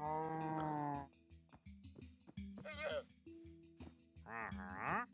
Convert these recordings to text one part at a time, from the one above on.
Uh-huh. Uh-huh.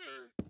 Hmm.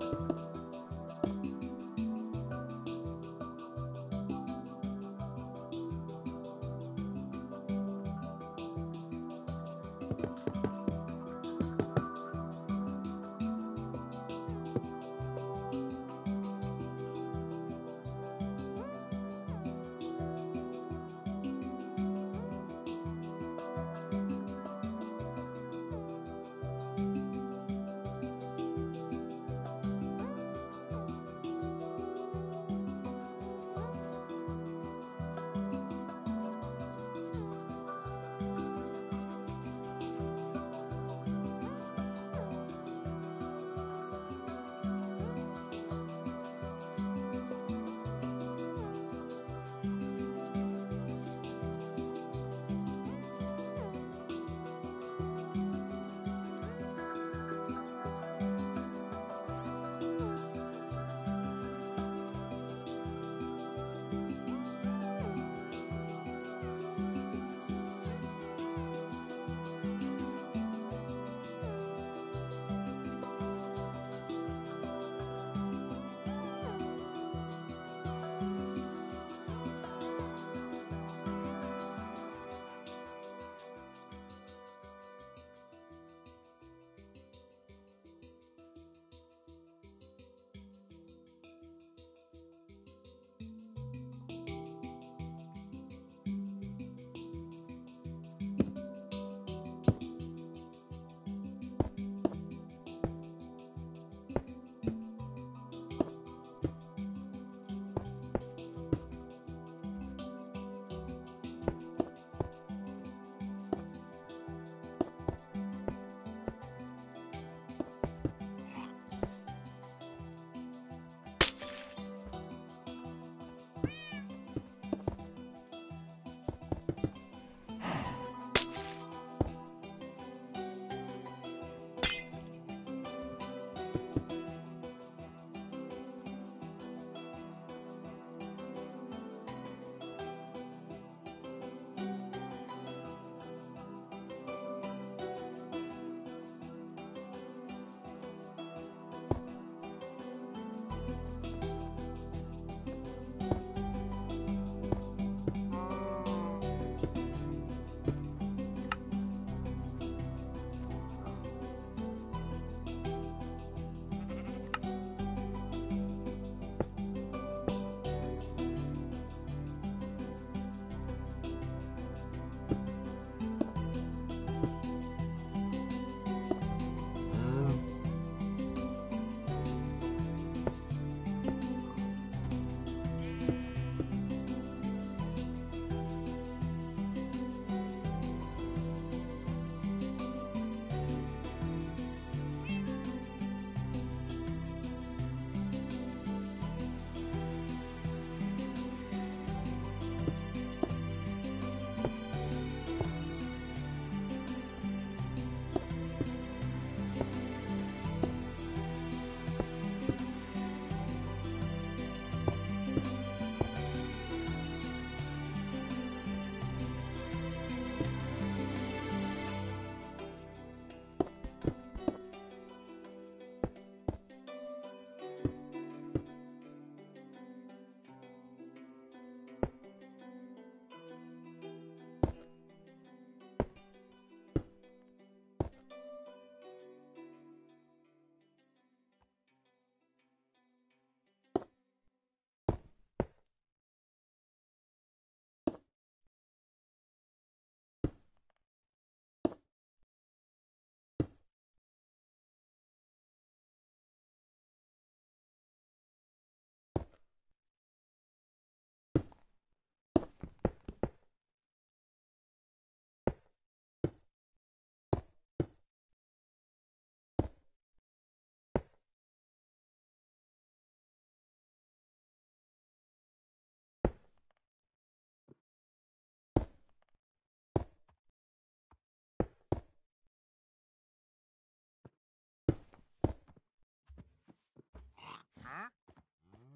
No.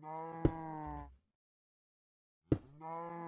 No. No.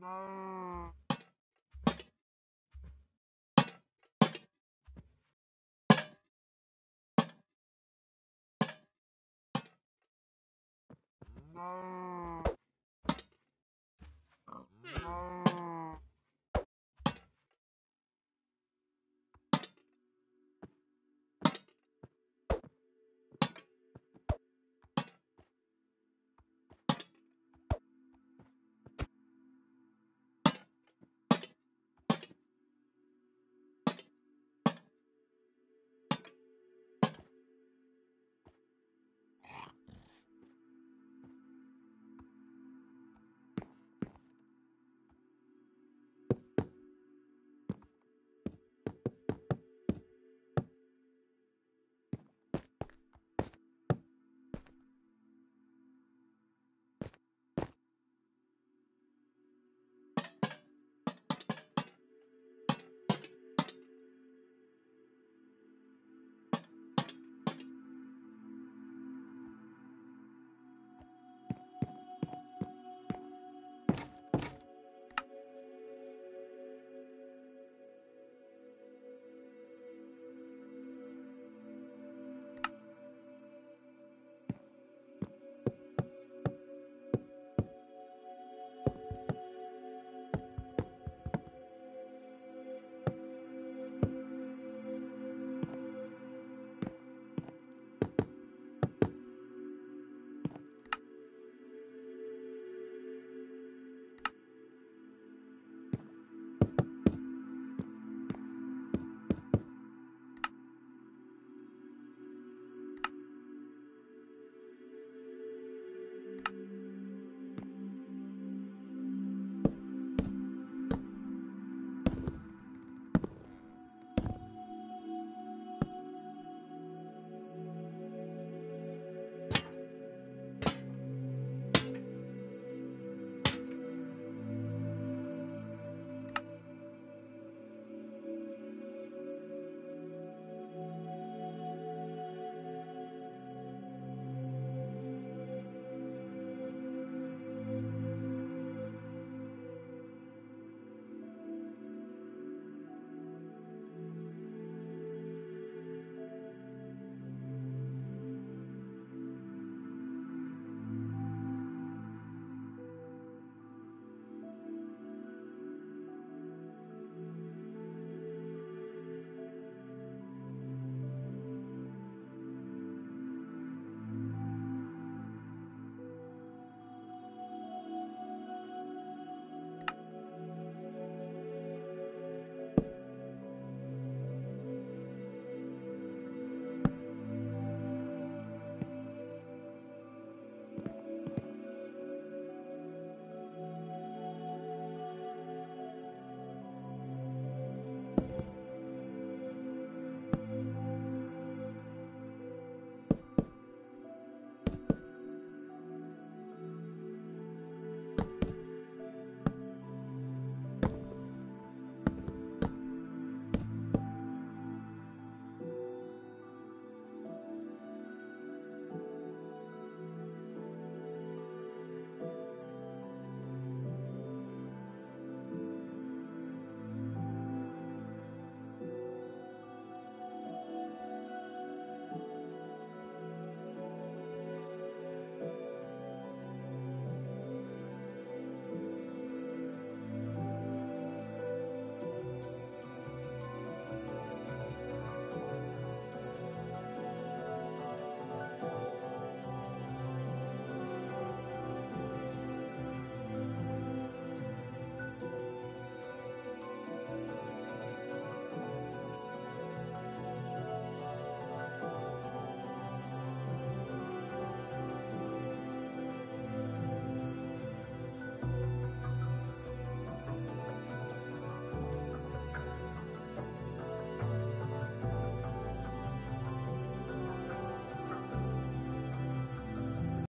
No.